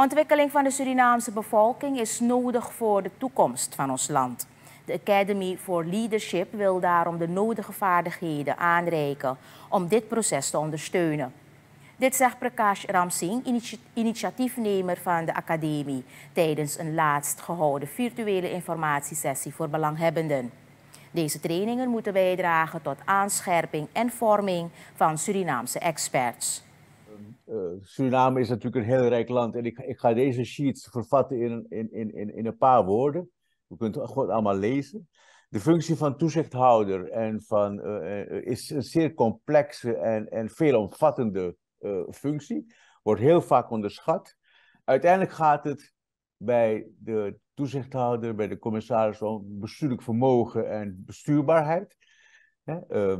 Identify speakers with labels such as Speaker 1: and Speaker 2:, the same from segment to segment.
Speaker 1: Ontwikkeling van de Surinaamse bevolking is nodig voor de toekomst van ons land. De Academy for Leadership wil daarom de nodige vaardigheden aanreiken om dit proces te ondersteunen. Dit zegt Prakash Ramsingh, initiatiefnemer van de academie, tijdens een laatst gehouden virtuele informatiesessie voor belanghebbenden. Deze trainingen moeten bijdragen tot aanscherping en vorming van Surinaamse experts.
Speaker 2: Uh, Suriname is natuurlijk een heel rijk land en ik, ik ga deze sheets vervatten in, in, in, een paar woorden. We kunnen het gewoon allemaal lezen. De functie van toezichthouder en van, uh, is een zeer complexe en, en veelomvattende functie. Wordt heel vaak onderschat. Uiteindelijk gaat het bij de toezichthouder, bij de commissaris om bestuurlijk vermogen en bestuurbaarheid. Uh,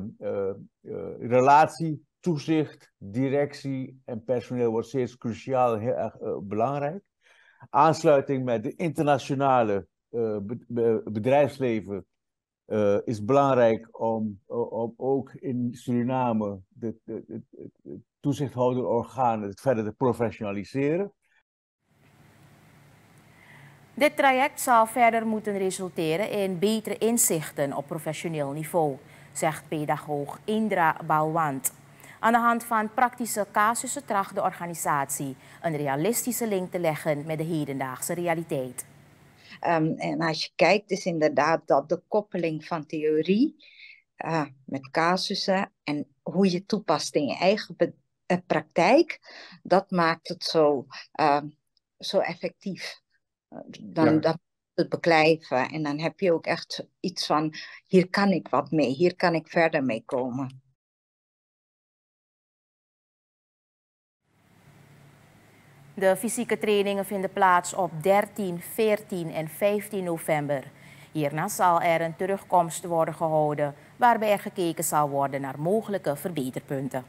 Speaker 2: relatie, toezicht, directie en personeel wordt steeds cruciaal heel erg belangrijk. Aansluiting met de internationale bedrijfsleven uh, is belangrijk om, ook in Suriname de, de, de, de toezichthouderorganen het verder te professionaliseren.
Speaker 1: Dit traject zal verder moeten resulteren in betere inzichten op professioneel niveau, zegt pedagoog Indra Balwant. Aan de hand van praktische casussen tracht de organisatie een realistische link te leggen met de hedendaagse realiteit.
Speaker 3: Um, en als je kijkt, is inderdaad dat de koppeling van theorie uh, met casussen en hoe je toepast in je eigen uh, praktijk, dat maakt het zo, uh, zo effectief. Dan, ja. dan het beklijven en dan heb je ook echt iets van, hier kan ik wat mee, hier kan ik verder mee komen.
Speaker 1: De fysieke trainingen vinden plaats op 13, 14 en 15 november. Hierna zal er een terugkomst worden gehouden waarbij er gekeken zal worden naar mogelijke verbeterpunten.